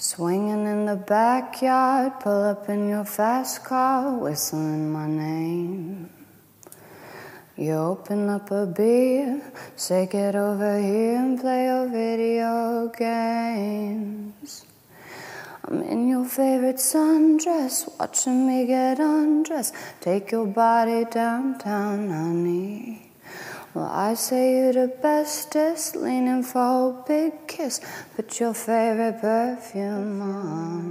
Swinging in the backyard, pull up in your fast car, whistling my name. You open up a beer, say get over here and play your video games. I'm in your favorite sundress, watching me get undressed. Take your body downtown, honey. Well, I say you're the bestest, leaning for a big kiss. Put your favorite perfume on.